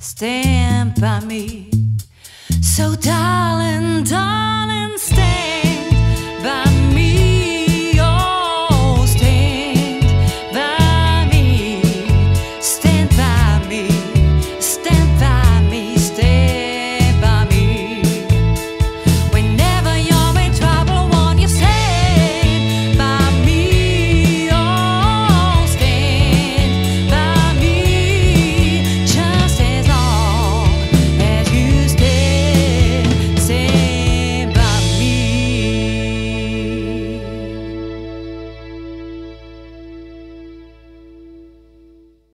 stand by me. So, darling, darling.